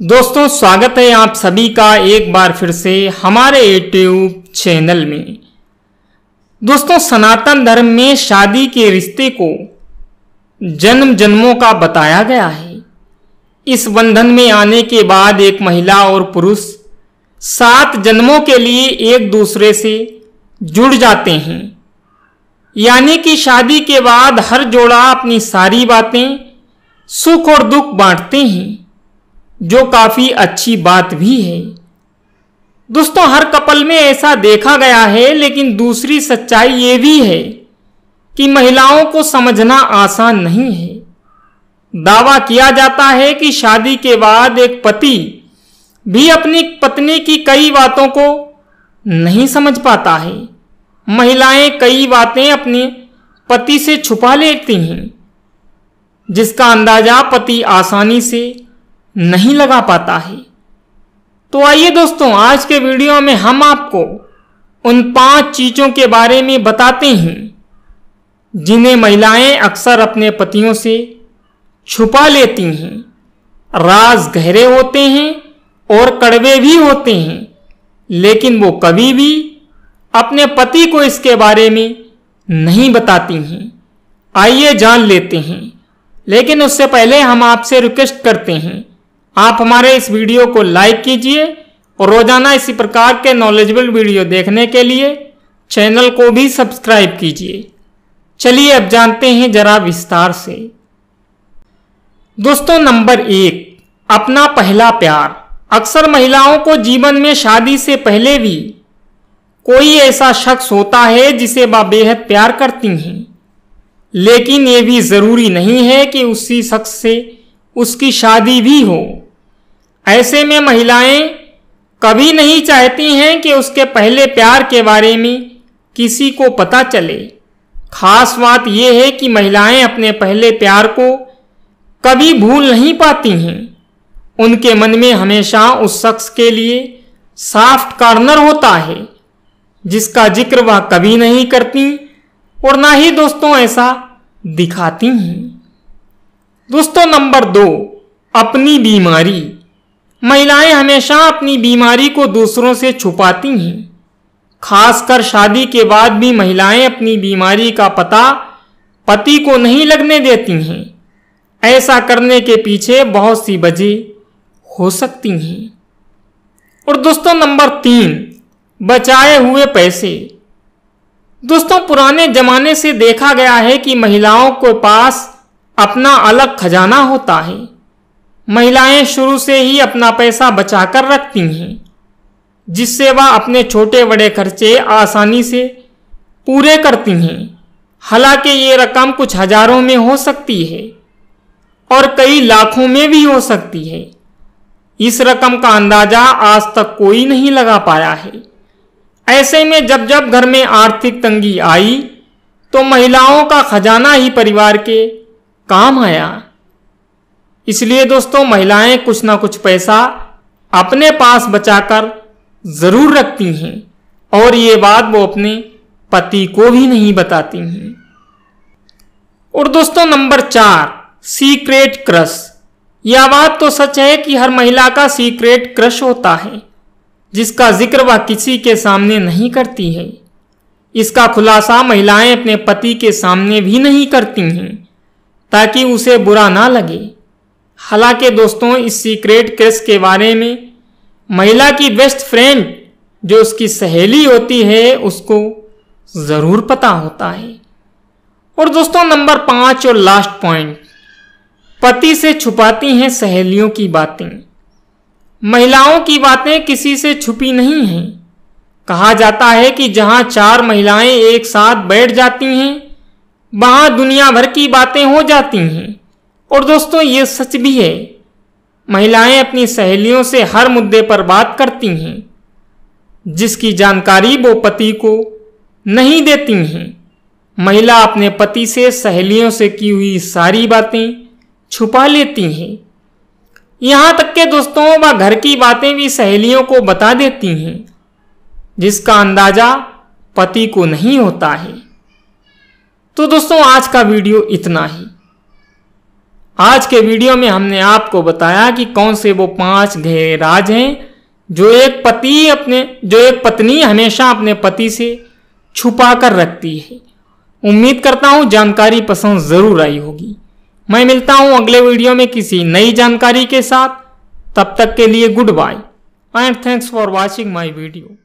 दोस्तों, स्वागत है आप सभी का एक बार फिर से हमारे यूट्यूब चैनल में। दोस्तों, सनातन धर्म में शादी के रिश्ते को जन्म जन्मों का बताया गया है। इस बंधन में आने के बाद एक महिला और पुरुष सात जन्मों के लिए एक दूसरे से जुड़ जाते हैं। यानी कि शादी के बाद हर जोड़ा अपनी सारी बातें सुख और दुख बांटते हैं। जो काफ़ी अच्छी बात भी है। दोस्तों, हर कपल में ऐसा देखा गया है, लेकिन दूसरी सच्चाई ये भी है कि महिलाओं को समझना आसान नहीं है। दावा किया जाता है कि शादी के बाद एक पति भी अपनी पत्नी की कई बातों को नहीं समझ पाता है। महिलाएँ कई बातें अपने पति से छुपा लेती हैं, जिसका अंदाज़ा पति आसानी से नहीं लगा पाता है। तो आइए दोस्तों, आज के वीडियो में हम आपको उन पाँच चीज़ों के बारे में बताते हैं, जिन्हें महिलाएँ अक्सर अपने पतियों से छुपा लेती हैं। राज गहरे होते हैं और कड़वे भी होते हैं, लेकिन वो कभी भी अपने पति को इसके बारे में नहीं बताती हैं। आइए जान लेते हैं, लेकिन उससे पहले हम आपसे रिक्वेस्ट करते हैं आप हमारे इस वीडियो को लाइक कीजिए और रोज़ाना इसी प्रकार के नॉलेजेबल वीडियो देखने के लिए चैनल को भी सब्सक्राइब कीजिए। चलिए अब जानते हैं जरा विस्तार से। दोस्तों, नंबर एक, अपना पहला प्यार। अक्सर महिलाओं को जीवन में शादी से पहले भी कोई ऐसा शख्स होता है जिसे वह बेहद प्यार करती हैं। लेकिन ये भी ज़रूरी नहीं है कि उसी शख्स से उसकी शादी भी हो। ऐसे में महिलाएँ कभी नहीं चाहती हैं कि उसके पहले प्यार के बारे में किसी को पता चले। खास बात यह है कि महिलाएँ अपने पहले प्यार को कभी भूल नहीं पाती हैं। उनके मन में हमेशा उस शख्स के लिए सॉफ्ट कॉर्नर होता है, जिसका ज़िक्र वह कभी नहीं करती और ना ही दोस्तों ऐसा दिखाती हैं। दोस्तों नंबर दो, अपनी बीमारी। महिलाएँ हमेशा अपनी बीमारी को दूसरों से छुपाती हैं। खासकर शादी के बाद भी महिलाएँ अपनी बीमारी का पता पति को नहीं लगने देती हैं। ऐसा करने के पीछे बहुत सी वजह हो सकती हैं। और दोस्तों, नंबर तीन, बचाए हुए पैसे। दोस्तों, पुराने जमाने से देखा गया है कि महिलाओं के पास अपना अलग खजाना होता है। महिलाएँ शुरू से ही अपना पैसा बचा कर रखती हैं, जिससे वह अपने छोटे बड़े खर्चे आसानी से पूरे करती हैं। हालाँकि ये रकम कुछ हज़ारों में हो सकती है और कई लाखों में भी हो सकती है। इस रकम का अंदाज़ा आज तक कोई नहीं लगा पाया है। ऐसे में जब जब घर में आर्थिक तंगी आई तो महिलाओं का खजाना ही परिवार के काम आया। इसलिए दोस्तों, महिलाएँ कुछ ना कुछ पैसा अपने पास बचाकर ज़रूर रखती हैं और ये बात वो अपने पति को भी नहीं बताती हैं। और दोस्तों, नंबर चार, सीक्रेट क्रश। यह बात तो सच है कि हर महिला का सीक्रेट क्रश होता है, जिसका ज़िक्र वह किसी के सामने नहीं करती है। इसका खुलासा महिलाएँ अपने पति के सामने भी नहीं करती हैं, ताकि उसे बुरा ना लगे। हालाँकि दोस्तों, इस सीक्रेट क्रश के बारे में महिला की बेस्ट फ्रेंड जो उसकी सहेली होती है, उसको ज़रूर पता होता है। और दोस्तों नंबर पाँच और लास्ट पॉइंट पति से छुपाती हैं सहेलियों की बातें। महिलाओं की बातें किसी से छुपी नहीं हैं। कहा जाता है कि जहाँ चार महिलाएँ एक साथ बैठ जाती हैं, वहाँ दुनिया भर की बातें हो जाती हैं। और दोस्तों, ये सच भी है, महिलाएँ अपनी सहेलियों से हर मुद्दे पर बात करती हैं, जिसकी जानकारी वो पति को नहीं देती हैं। महिला अपने पति से सहेलियों से की हुई सारी बातें छुपा लेती हैं। यहाँ तक के दोस्तों, वह घर की बातें भी सहेलियों को बता देती हैं, जिसका अंदाज़ा पति को नहीं होता है। तो दोस्तों, आज का वीडियो इतना ही। आज के वीडियो में हमने आपको बताया कि कौन से वो पाँच गहरे राज हैं, जो एक पति अपने, जो एक पत्नी हमेशा अपने पति से छुपा कर रखती है। उम्मीद करता हूँ जानकारी पसंद ज़रूर आई होगी। मैं मिलता हूँ अगले वीडियो में किसी नई जानकारी के साथ। तब तक के लिए goodbye. And thanks for watching my video